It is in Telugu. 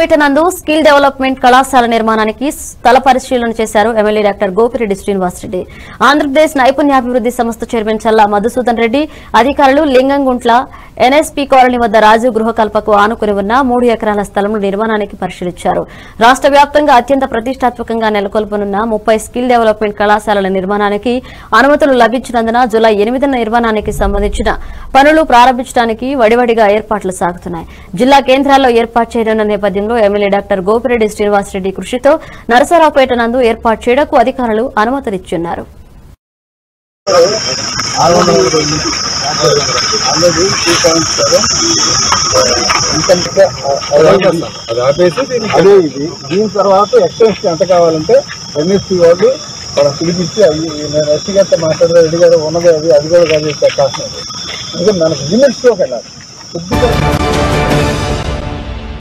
నరసరావుపేట నందు స్కిల్ డెవలప్మెంట్ కళాశాల నిర్మాణానికి స్థల పరిశీలన చేశారు ఎమ్మెల్యే డాక్టర్ గోపిరెడ్డి శ్రీనివాసరెడ్డి. ఆంధ్రప్రదేశ్ నైపుణ్యాభివృద్ధి సంస్థ చైర్మన్ చల్లా మధుసూదన్ రెడ్డి అధికారులు లింగంగుంట్ల ఎన్ఎస్పీ కాలనీ వద్ద రాజు గృహకల్పకు ఆనుకుని ఉన్న మూడు ఎకరాల స్థలం నిర్మాణానికి పరిశీలించారు. రాష్ట్ర వ్యాప్తంగా అత్యంత ప్రతిష్టాత్మకంగా నెలకొల్పనున్న ముప్పై స్కిల్ డెవలప్మెంట్ కళాశాలల నిర్మాణానికి అనుమతులు లభించినందున జులై ఎనిమిదిన నిర్మాణానికి సంబంధించిన పనులు ప్రారంభించడానికి వడివడిగా ఏర్పాట్లు సాగుతున్నాయి. జిల్లా కేంద్రాల్లో ఏర్పాటు చేయనున్న నేపథ్యంలో ఎమ్మెల్యే డాక్టర్ గోపిరెడ్డి శ్రీనివాసరెడ్డి కృషితో నరసరావుపేట నందు ఏర్పాటు చేయడకు అధికారులు అనుమతులిచ్చున్నారు ఆల్రెడీ అదే ఇది. దీని తర్వాత ఎక్స్టెన్షన్ ఎంత కావాలంటే ఎన్ఎస్పీ వాళ్ళు పిలిపించి అవి నేను ఎస్సీ గారితో మాట్లాడే రెడ్డి గారు ఉన్నది అది అది కూడా కాదు చెప్పాల్సినది అందుకే మనకు లిమిట్స్లోకి వెళ్ళాలి కొద్దిగా